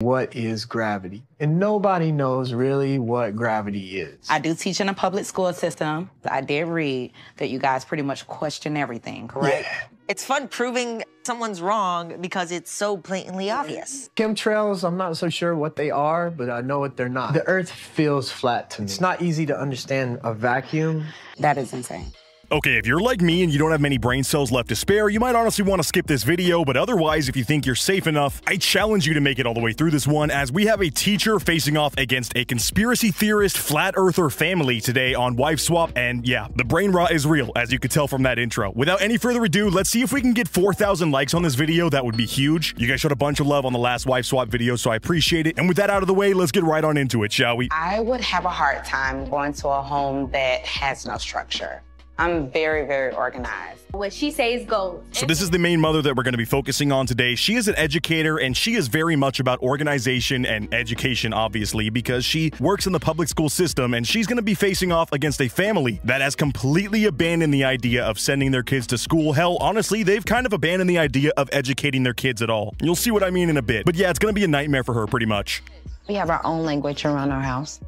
what is gravity. And nobody knows really what gravity is. I do teach in a public school system. I did read that you guys pretty much question everything, correct? Yeah. It's fun proving someone's wrong because it's so blatantly obvious. Chemtrails, I'm not so sure what they are, but I know what they're not. The Earth feels flat to me. It's not easy to understand a vacuum. That is insane. Okay, if you're like me and you don't have many brain cells left to spare, you might honestly want to skip this video, but otherwise, if you think you're safe enough, I challenge you to make it all the way through this one as we have a teacher facing off against a conspiracy theorist flat earther family today on Wife Swap, and yeah, the brain rot is real, as you could tell from that intro. Without any further ado, let's see if we can get 4,000 likes on this video, that would be huge. You guys showed a bunch of love on the last Wife Swap video, so I appreciate it, and with that out of the way, let's get right on into it, shall we? I would have a hard time going to a home that has no structure. I'm very, very organized. What she says goes. So this is the main mother that we're going to be focusing on today. She is an educator and she is very much about organization and education, obviously, because she works in the public school system and she's going to be facing off against a family that has completely abandoned the idea of sending their kids to school. Hell, honestly, they've kind of abandoned the idea of educating their kids at all. You'll see what I mean in a bit. But yeah, it's going to be a nightmare for her pretty much. We have our own language around our house.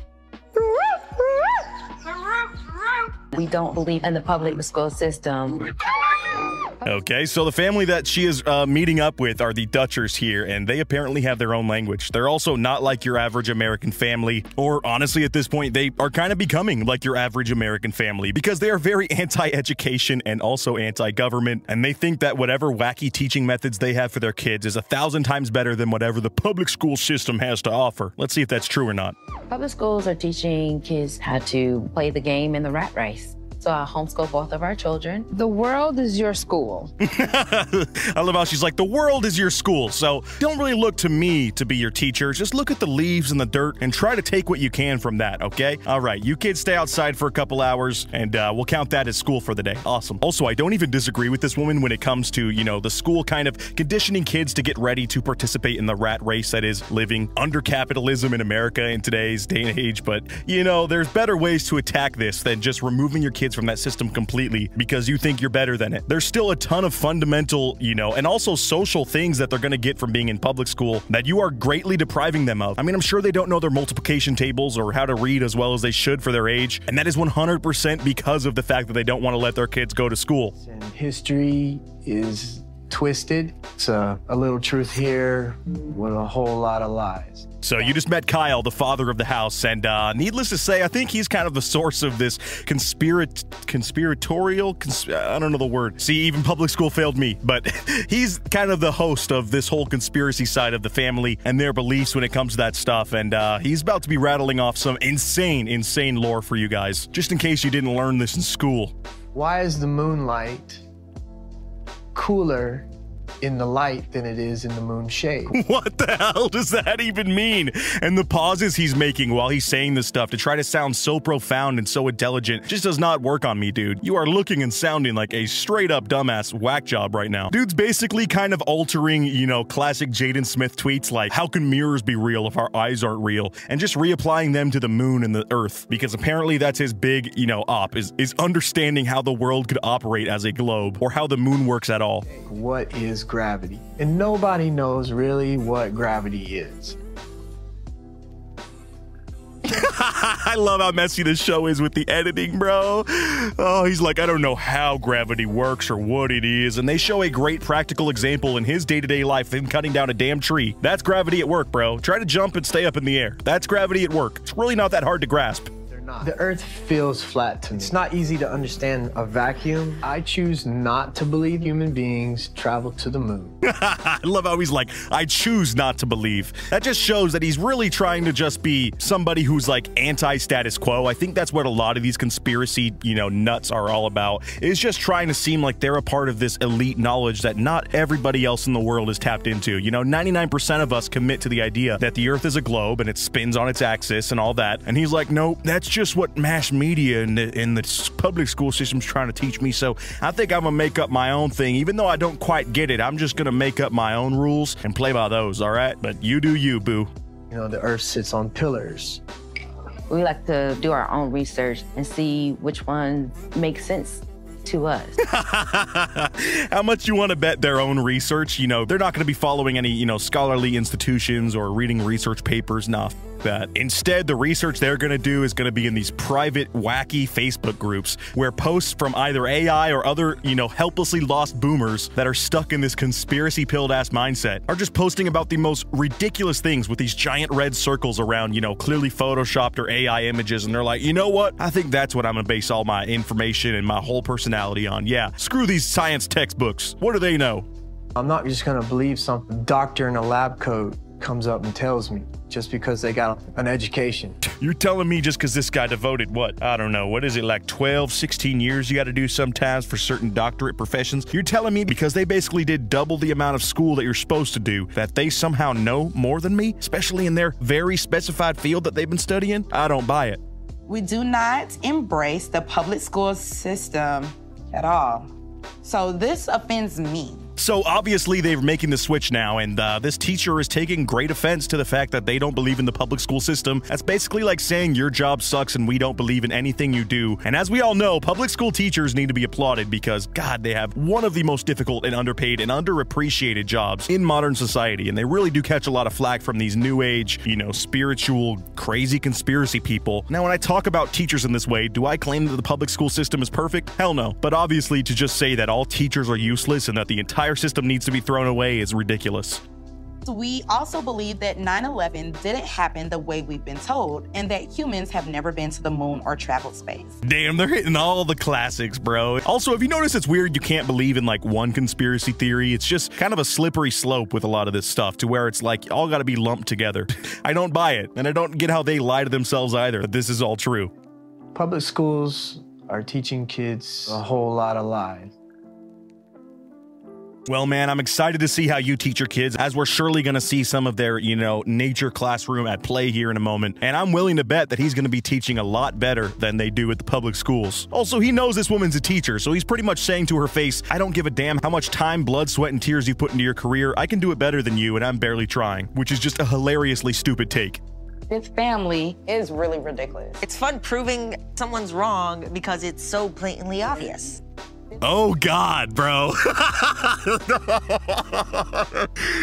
We don't believe in the public school system. Okay, so the family that she is uh, meeting up with are the Dutchers here, and they apparently have their own language. They're also not like your average American family, or honestly, at this point, they are kind of becoming like your average American family because they are very anti education and also anti government, and they think that whatever wacky teaching methods they have for their kids is a thousand times better than whatever the public school system has to offer. Let's see if that's true or not. Public schools are teaching kids how to play the game in the rat race. So I homeschool both of our children. The world is your school. I love how she's like, the world is your school. So don't really look to me to be your teacher. Just look at the leaves and the dirt and try to take what you can from that, okay? All right, you kids stay outside for a couple hours and uh, we'll count that as school for the day. Awesome. Also, I don't even disagree with this woman when it comes to, you know, the school kind of conditioning kids to get ready to participate in the rat race that is living under capitalism in America in today's day and age. But, you know, there's better ways to attack this than just removing your kids from that system completely because you think you're better than it. There's still a ton of fundamental, you know, and also social things that they're going to get from being in public school that you are greatly depriving them of. I mean, I'm sure they don't know their multiplication tables or how to read as well as they should for their age, and that is 100% because of the fact that they don't want to let their kids go to school. History is twisted. It's a, a little truth here with a whole lot of lies. So you just met Kyle, the father of the house, and uh, needless to say, I think he's kind of the source of this conspirat conspiratorial. Cons I don't know the word. See, even public school failed me, but he's kind of the host of this whole conspiracy side of the family and their beliefs when it comes to that stuff. And uh, he's about to be rattling off some insane, insane lore for you guys, just in case you didn't learn this in school. Why is the moonlight cooler in the light than it is in the moon shade. What the hell does that even mean? And the pauses he's making while he's saying this stuff to try to sound so profound and so intelligent just does not work on me, dude. You are looking and sounding like a straight up dumbass whack job right now. Dude's basically kind of altering, you know, classic Jaden Smith tweets like, how can mirrors be real if our eyes aren't real? And just reapplying them to the moon and the earth because apparently that's his big, you know, op is, is understanding how the world could operate as a globe or how the moon works at all. What is gravity. And nobody knows really what gravity is. I love how messy this show is with the editing, bro. Oh, he's like, I don't know how gravity works or what it is. And they show a great practical example in his day to day life, him cutting down a damn tree. That's gravity at work, bro. Try to jump and stay up in the air. That's gravity at work. It's really not that hard to grasp not. The earth feels flat to me. It's not easy to understand a vacuum. I choose not to believe human beings travel to the moon. I love how he's like, I choose not to believe. That just shows that he's really trying to just be somebody who's like anti-status quo. I think that's what a lot of these conspiracy, you know, nuts are all about. Is just trying to seem like they're a part of this elite knowledge that not everybody else in the world is tapped into. You know, 99% of us commit to the idea that the earth is a globe and it spins on its axis and all that. And he's like, nope, that's just just what mass media and the, and the public school system's trying to teach me. So I think I'm gonna make up my own thing, even though I don't quite get it. I'm just gonna make up my own rules and play by those. All right, but you do you, boo. You know, the Earth sits on pillars. We like to do our own research and see which one makes sense to us. How much you want to bet their own research? You know, they're not going to be following any, you know, scholarly institutions or reading research papers. Nah, f- that. Instead, the research they're going to do is going to be in these private, wacky Facebook groups where posts from either AI or other, you know, helplessly lost boomers that are stuck in this conspiracy pilled ass mindset are just posting about the most ridiculous things with these giant red circles around, you know, clearly photoshopped or AI images. And they're like, you know what? I think that's what I'm going to base all my information and my whole personality on. Yeah, screw these science textbooks. What do they know? I'm not just gonna believe some doctor in a lab coat comes up and tells me just because they got an education. You're telling me just because this guy devoted what? I don't know. What is it, like 12, 16 years you got to do sometimes for certain doctorate professions? You're telling me because they basically did double the amount of school that you're supposed to do that they somehow know more than me, especially in their very specified field that they've been studying? I don't buy it. We do not embrace the public school system at all. So this offends me. So obviously they're making the switch now, and uh, this teacher is taking great offense to the fact that they don't believe in the public school system. That's basically like saying your job sucks and we don't believe in anything you do. And as we all know, public school teachers need to be applauded because, God, they have one of the most difficult and underpaid and underappreciated jobs in modern society, and they really do catch a lot of flack from these new age, you know, spiritual, crazy conspiracy people. Now, when I talk about teachers in this way, do I claim that the public school system is perfect? Hell no. But obviously, to just say that all teachers are useless and that the entire system needs to be thrown away is ridiculous. We also believe that 9 11 didn't happen the way we've been told, and that humans have never been to the moon or traveled space. Damn, they're hitting all the classics, bro. Also, have you noticed it's weird you can't believe in like one conspiracy theory? It's just kind of a slippery slope with a lot of this stuff to where it's like all got to be lumped together. I don't buy it, and I don't get how they lie to themselves either. That this is all true. Public schools are teaching kids a whole lot of lies. Well, man, I'm excited to see how you teach your kids, as we're surely going to see some of their, you know, nature classroom at play here in a moment. And I'm willing to bet that he's going to be teaching a lot better than they do at the public schools. Also, he knows this woman's a teacher, so he's pretty much saying to her face, I don't give a damn how much time, blood, sweat, and tears you put into your career. I can do it better than you, and I'm barely trying, which is just a hilariously stupid take. This family is really ridiculous. It's fun proving someone's wrong because it's so blatantly obvious. Oh God, bro.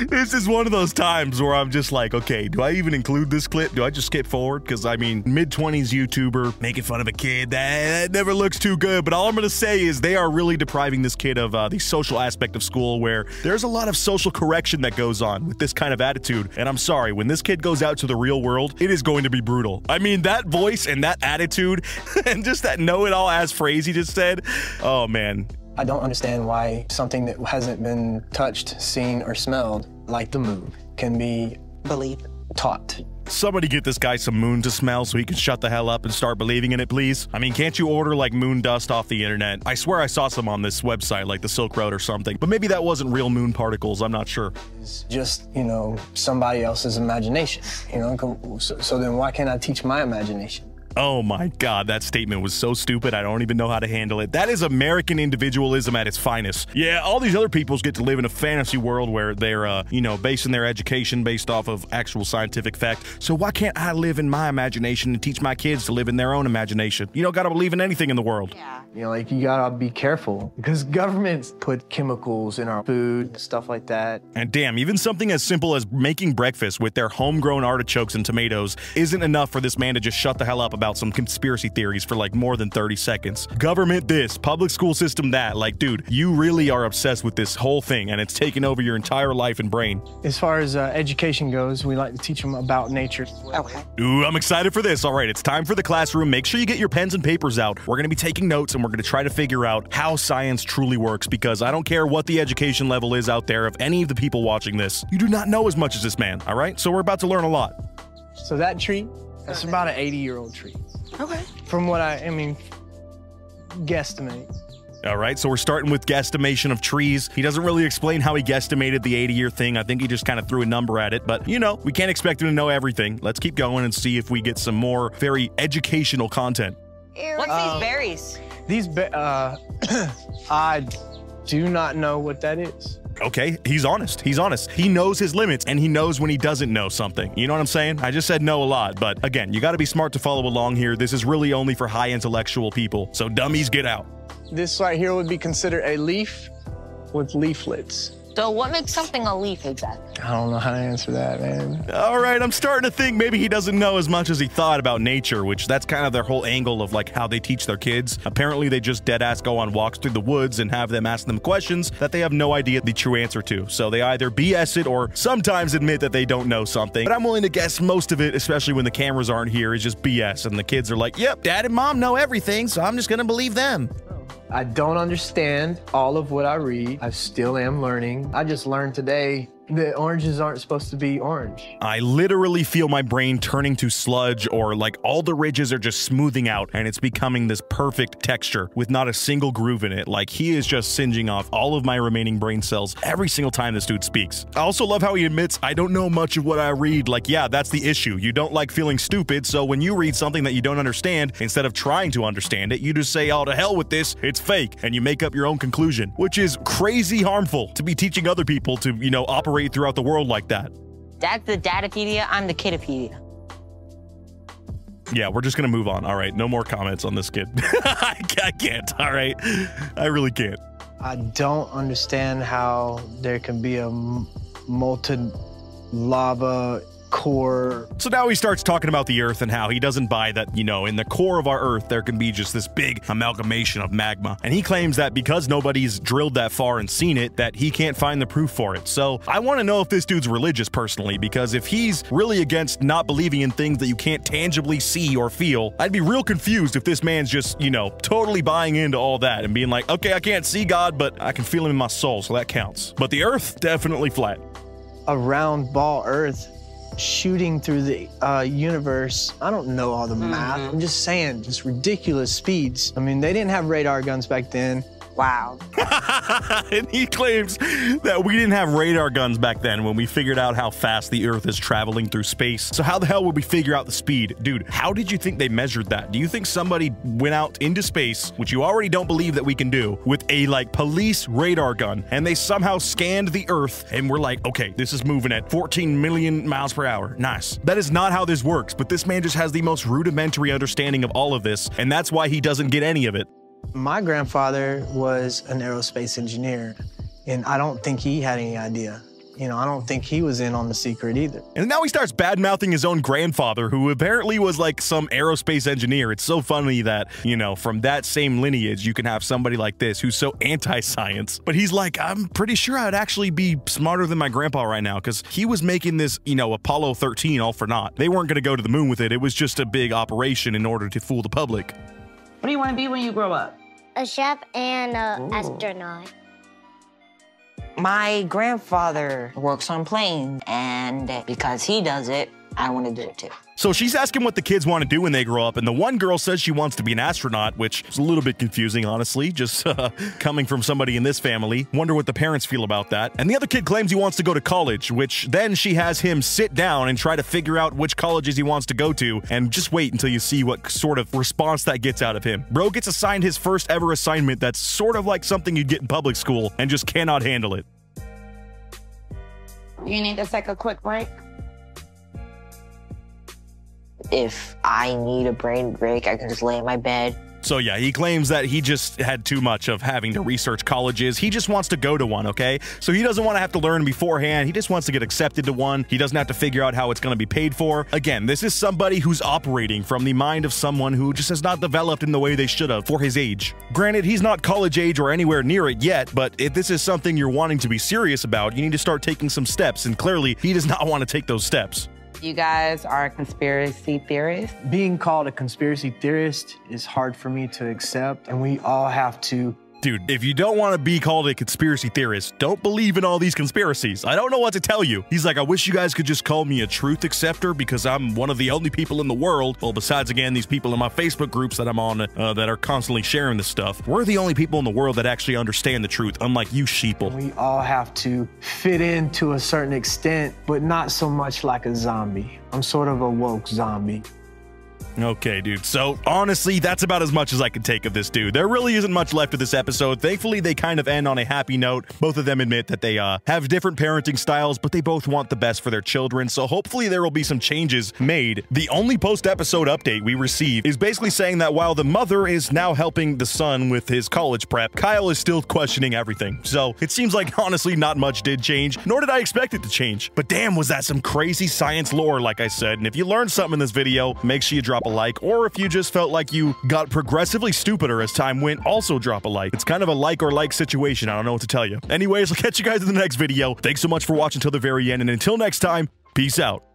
this is one of those times where I'm just like, okay, do I even include this clip? Do I just skip forward? Because I mean, mid 20s YouTuber making fun of a kid, that, that, never looks too good. But all I'm gonna say is they are really depriving this kid of uh, the social aspect of school where there's a lot of social correction that goes on with this kind of attitude. And I'm sorry, when this kid goes out to the real world, it is going to be brutal. I mean, that voice and that attitude and just that know it all ass phrase he just said, oh man, I don't understand why something that hasn't been touched, seen, or smelled, like the moon, can be believed, taught. Somebody get this guy some moon to smell so he can shut the hell up and start believing in it, please. I mean, can't you order like moon dust off the internet? I swear I saw some on this website, like the Silk Road or something, but maybe that wasn't real moon particles. I'm not sure. It's just, you know, somebody else's imagination. You know, so, so then why can't I teach my imagination? Oh my god, that statement was so stupid, I don't even know how to handle it. That is American individualism at its finest. Yeah, all these other peoples get to live in a fantasy world where they're, uh, you know, basing their education based off of actual scientific fact. So why can't I live in my imagination and teach my kids to live in their own imagination? You don't gotta believe in anything in the world. Yeah. You know, like you gotta be careful because governments put chemicals in our food, stuff like that. And damn, even something as simple as making breakfast with their homegrown artichokes and tomatoes isn't enough for this man to just shut the hell up about some conspiracy theories for like more than 30 seconds. Government this, public school system that. Like, dude, you really are obsessed with this whole thing and it's taken over your entire life and brain. As far as uh, education goes, we like to teach them about nature. Okay. Ooh, I'm excited for this. All right, it's time for the classroom. Make sure you get your pens and papers out. We're going to be taking notes and we're going to try to figure out how science truly works because I don't care what the education level is out there of any of the people watching this. You do not know as much as this man, all right? So we're about to learn a lot. So that tree, that's about an 80 year old tree. Okay. From what I, I mean, guesstimate. All right, so we're starting with guesstimation of trees. He doesn't really explain how he guesstimated the 80 year thing. I think he just kind of threw a number at it, but you know, we can't expect him to know everything. Let's keep going and see if we get some more very educational content. What's Um, these berries? These, ba- uh, I do not know what that is. Okay, he's honest. He's honest. He knows his limits and he knows when he doesn't know something. You know what I'm saying? I just said no a lot, but again, you got to be smart to follow along here. This is really only for high intellectual people. So dummies get out. This right here would be considered a leaf with leaflets. So what makes something a leaf exactly? I don't know how to answer that, man. All right, I'm starting to think maybe he doesn't know as much as he thought about nature, which that's kind of their whole angle of like how they teach their kids. Apparently, they just dead ass go on walks through the woods and have them ask them questions that they have no idea the true answer to. So they either BS it or sometimes admit that they don't know something. But I'm willing to guess most of it, especially when the cameras aren't here, is just BS. And the kids are like, yep, dad and mom know everything, so I'm just gonna believe them. I don't understand all of what I read. I still am learning. I just learned today that oranges aren't supposed to be orange. I literally feel my brain turning to sludge or like all the ridges are just smoothing out and it's becoming this perfect texture with not a single groove in it. Like he is just singeing off all of my remaining brain cells every single time this dude speaks. I also love how he admits, I don't know much of what I read. Like, yeah, that's the issue. You don't like feeling stupid, so when you read something that you don't understand, instead of trying to understand it, you just say, oh, to hell with this, it's fake, and you make up your own conclusion, which is crazy harmful to be teaching other people to, you know, operate throughout the world like that. Dad's the Datapedia, I'm the Kidopedia. Yeah, we're just gonna move on. All right, no more comments on this kid. I, I can't. All right, I really can't. I don't understand how there can be a molten lava core. So now he starts talking about the Earth and how he doesn't buy that, you know, in the core of our Earth, there can be just this big amalgamation of magma. And he claims that because nobody's drilled that far and seen it, that he can't find the proof for it. So I want to know if this dude's religious personally, because if he's really against not believing in things that you can't tangibly see or feel, I'd be real confused if this man's just, you know, totally buying into all that and being like, okay, I can't see God, but I can feel him in my soul, so that counts. But the Earth, definitely flat. A round ball Earth shooting through the uh, universe. I don't know all the math. I'm just saying, just ridiculous speeds. I mean, they didn't have radar guns back then. Wow. and he claims that we didn't have radar guns back then when we figured out how fast the Earth is traveling through space. So how the hell would we figure out the speed? Dude, how did you think they measured that? Do you think somebody went out into space, which you already don't believe that we can do, with a like police radar gun, and they somehow scanned the Earth and were like, okay, this is moving at 14 million miles per hour. Nice. That is not how this works, but this man just has the most rudimentary understanding of all of this, and that's why he doesn't get any of it. My grandfather was an aerospace engineer, and I don't think he had any idea. You know, I don't think he was in on the secret either. And now he starts bad mouthing his own grandfather, who apparently was like some aerospace engineer. It's so funny that, you know, from that same lineage, you can have somebody like this who's so anti science. But he's like, I'm pretty sure I'd actually be smarter than my grandpa right now because he was making this, you know, Apollo 13 all for naught. They weren't going to go to the moon with it, it was just a big operation in order to fool the public. What do you want to be when you grow up? A chef and an astronaut. My grandfather works on planes, and because he does it, I want to do it too. So she's asking what the kids want to do when they grow up, and the one girl says she wants to be an astronaut, which is a little bit confusing, honestly, just uh, coming from somebody in this family. Wonder what the parents feel about that. And the other kid claims he wants to go to college, which then she has him sit down and try to figure out which colleges he wants to go to, and just wait until you see what sort of response that gets out of him. Bro gets assigned his first ever assignment that's sort of like something you'd get in public school and just cannot handle it. You need to take a quick break. If I need a brain break, I can just lay in my bed. So yeah, he claims that he just had too much of having to research colleges. He just wants to go to one, okay? So he doesn't want to have to learn beforehand. He just wants to get accepted to one. He doesn't have to figure out how it's going to be paid for. Again, this is somebody who's operating from the mind of someone who just has not developed in the way they should have for his age. Granted, he's not college age or anywhere near it yet, but if this is something you're wanting to be serious about, you need to start taking some steps, and clearly he does not want to take those steps. You guys are conspiracy theorists. Being called a conspiracy theorist is hard for me to accept, and we all have to Dude, if you don't want to be called a conspiracy theorist, don't believe in all these conspiracies. I don't know what to tell you. He's like, I wish you guys could just call me a truth acceptor because I'm one of the only people in the world. Well, besides, again, these people in my Facebook groups that I'm on uh, that are constantly sharing this stuff. We're the only people in the world that actually understand the truth, unlike you sheeple. we all have to fit in to a certain extent, but not so much like a zombie. I'm sort of a woke zombie. Okay, dude. So, honestly, that's about as much as I can take of this dude. There really isn't much left of this episode. Thankfully, they kind of end on a happy note. Both of them admit that they uh, have different parenting styles, but they both want the best for their children. So, hopefully, there will be some changes made. The only post episode update we receive is basically saying that while the mother is now helping the son with his college prep, Kyle is still questioning everything. So, it seems like honestly, not much did change, nor did I expect it to change. But damn, was that some crazy science lore, like I said. And if you learned something in this video, make sure you drop a like, or if you just felt like you got progressively stupider as time went, also drop a like. It's kind of a like or like situation. I don't know what to tell you. Anyways, I'll catch you guys in the next video. Thanks so much for watching till the very end, and until next time, peace out.